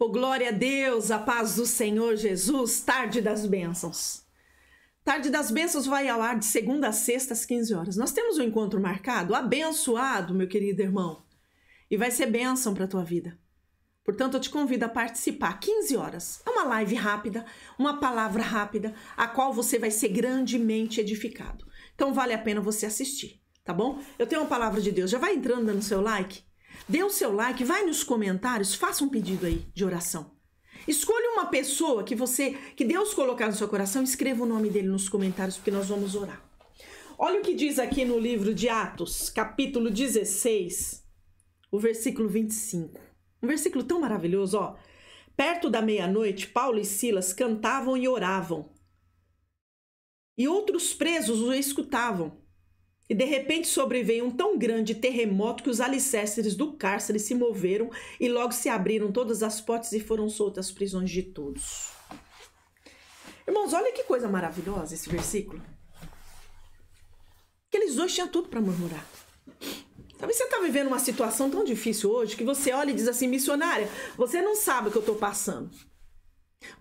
Oh, glória a Deus, a paz do Senhor Jesus, tarde das bênçãos. Tarde das bênçãos vai ao ar de segunda a sexta às 15 horas. Nós temos um encontro marcado, abençoado, meu querido irmão, e vai ser bênção para a tua vida. Portanto, eu te convido a participar 15 horas. É uma live rápida, uma palavra rápida, a qual você vai ser grandemente edificado. Então, vale a pena você assistir, tá bom? Eu tenho uma palavra de Deus. Já vai entrando no seu like? Dê o seu like, vai nos comentários, faça um pedido aí de oração. Escolha uma pessoa que você, que Deus colocar no seu coração, escreva o nome dele nos comentários, porque nós vamos orar. Olha o que diz aqui no livro de Atos, capítulo 16, o versículo 25. Um versículo tão maravilhoso, ó. Perto da meia-noite, Paulo e Silas cantavam e oravam. E outros presos o escutavam. E de repente sobreveio um tão grande terremoto que os alicerces do cárcere se moveram e logo se abriram todas as portas e foram soltas as prisões de todos. Irmãos, olha que coisa maravilhosa esse versículo. Aqueles dois tinham tudo para murmurar. Talvez você está vivendo uma situação tão difícil hoje que você olha e diz assim, missionária, você não sabe o que eu estou passando.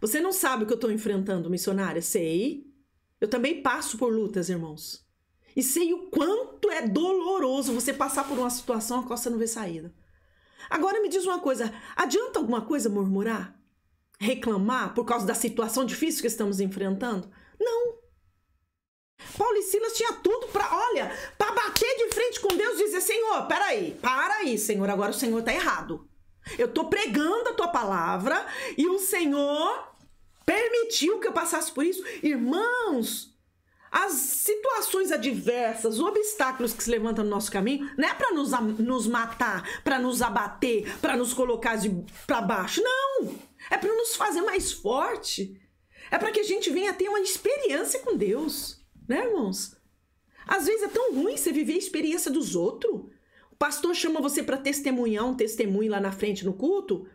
Você não sabe o que eu estou enfrentando, missionária. Sei. Eu também passo por lutas, irmãos. E sei o quanto é doloroso você passar por uma situação a qual você não vê saída. Agora me diz uma coisa: adianta alguma coisa murmurar? Reclamar por causa da situação difícil que estamos enfrentando? Não. Paulo e Silas tinha tudo para, olha, para bater de frente com Deus e dizer: Senhor, peraí, para aí, Senhor, agora o Senhor tá errado. Eu tô pregando a tua palavra e o Senhor permitiu que eu passasse por isso. Irmãos, as situações adversas, os obstáculos que se levantam no nosso caminho, não é para nos, nos matar, para nos abater, para nos colocar para baixo. Não! É para nos fazer mais forte. É para que a gente venha ter uma experiência com Deus, né, irmãos? Às vezes é tão ruim você viver a experiência dos outros. O pastor chama você para testemunhar um testemunho lá na frente no culto.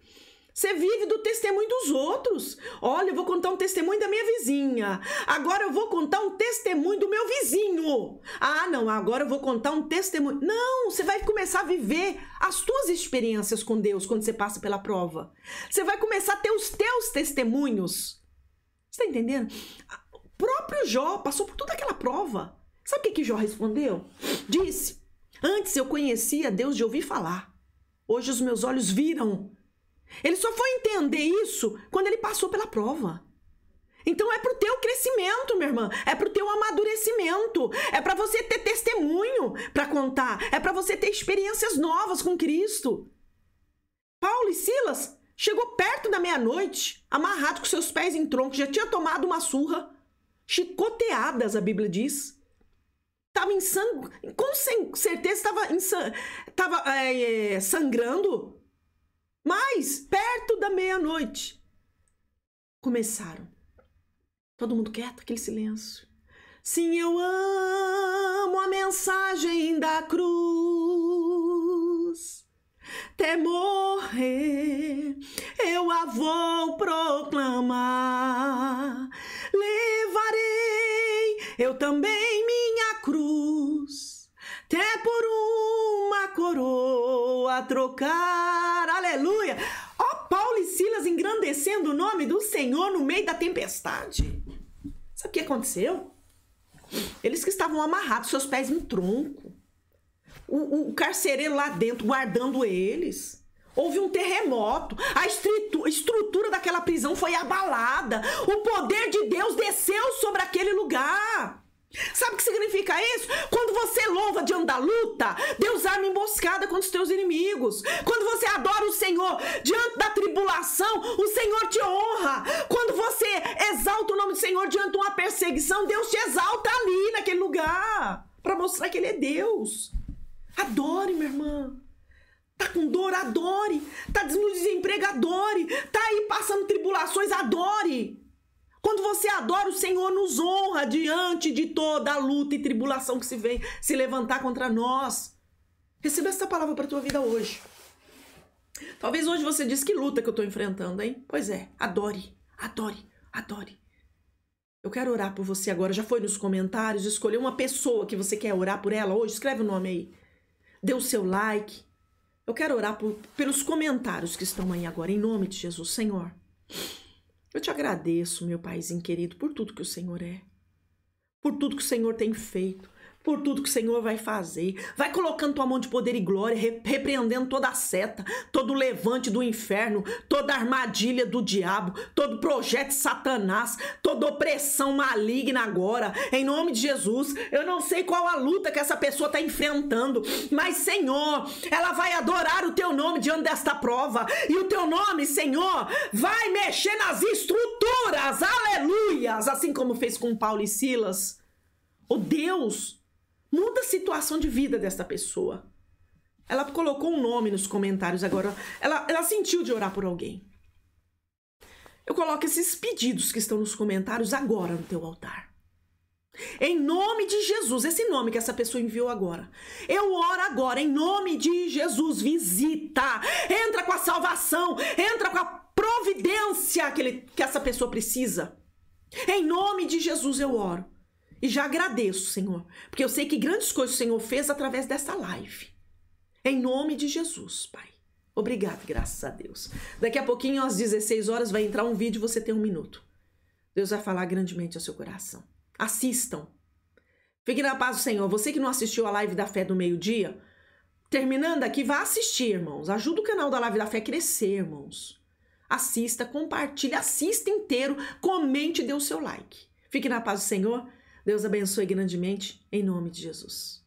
Você vive do testemunho dos outros. Olha, eu vou contar um testemunho da minha vizinha. Agora eu vou contar um testemunho do meu vizinho. Ah, não, agora eu vou contar um testemunho. Não, você vai começar a viver as suas experiências com Deus quando você passa pela prova. Você vai começar a ter os teus testemunhos. Você está entendendo? O próprio Jó passou por toda aquela prova. Sabe o que, que Jó respondeu? Disse: Antes eu conhecia Deus de ouvir falar. Hoje os meus olhos viram ele só foi entender isso quando ele passou pela prova. Então é pro teu crescimento, minha irmã, é pro teu amadurecimento, é para você ter testemunho para contar, é para você ter experiências novas com Cristo. Paulo e Silas chegou perto da meia-noite, amarrado com seus pés em tronco, já tinha tomado uma surra, chicoteadas, a Bíblia diz. Estava com certeza estava é, é, sangrando mas, perto da meia-noite, começaram. Todo mundo quieto, aquele silêncio. Sim, eu amo a mensagem da cruz. Até morrer, eu a vou proclamar. Levarei eu também minha cruz, até por uma coroa trocar aleluia. Ó, Paulo e Silas engrandecendo o nome do Senhor no meio da tempestade. Sabe o que aconteceu? Eles que estavam amarrados, seus pés em tronco. O, o carcereiro lá dentro guardando eles. Houve um terremoto, a estrutura daquela prisão foi abalada, o poder de Deus desceu sobre aquele lugar. Sabe o que significa isso? Quando você louva diante da luta, Deus arma emboscada contra os teus inimigos. Quando você adora o Senhor diante da tribulação, o Senhor te honra. Quando você exalta o nome do Senhor diante de uma perseguição, Deus te exalta ali naquele lugar para mostrar que Ele é Deus. Adore, minha irmã. Tá com dor, adore. Tá no desemprego, adore. Tá aí passando tribulações, adore. Quando você adora o Senhor, nos honra diante de toda a luta e tribulação que se vem se levantar contra nós. Receba essa palavra para tua vida hoje. Talvez hoje você diz que luta que eu estou enfrentando, hein? Pois é, adore, adore, adore. Eu quero orar por você agora. Já foi nos comentários, escolher uma pessoa que você quer orar por ela hoje? Escreve o nome aí. Dê o seu like. Eu quero orar por, pelos comentários que estão aí agora, em nome de Jesus, Senhor. Eu te agradeço, meu Paizinho querido, por tudo que o Senhor é, por tudo que o Senhor tem feito, por tudo que o Senhor vai fazer. Vai colocando tua mão de poder e glória, repreendendo toda a seta, todo levante do inferno, toda armadilha do diabo, todo projeto de Satanás, toda opressão maligna agora. Em nome de Jesus, eu não sei qual a luta que essa pessoa está enfrentando, mas Senhor, ela vai adorar o teu nome diante desta prova. E o teu nome, Senhor, vai mexer nas estruturas. Aleluias! Assim como fez com Paulo e Silas. O oh Deus Muda a situação de vida dessa pessoa. Ela colocou um nome nos comentários agora. Ela, ela sentiu de orar por alguém. Eu coloco esses pedidos que estão nos comentários agora no teu altar. Em nome de Jesus, esse nome que essa pessoa enviou agora. Eu oro agora em nome de Jesus. Visita, entra com a salvação, entra com a providência que, ele, que essa pessoa precisa. Em nome de Jesus eu oro. E já agradeço, Senhor, porque eu sei que grandes coisas o Senhor fez através desta live. Em nome de Jesus, Pai. Obrigado, graças a Deus. Daqui a pouquinho, às 16 horas, vai entrar um vídeo você tem um minuto. Deus vai falar grandemente ao seu coração. Assistam. Fique na paz do Senhor. Você que não assistiu a live da fé do meio-dia, terminando aqui, vá assistir, irmãos. Ajuda o canal da Live da Fé a crescer, irmãos. Assista, compartilhe, assista inteiro, comente e dê o seu like. Fique na paz do Senhor. Deus abençoe grandemente, em nome de Jesus.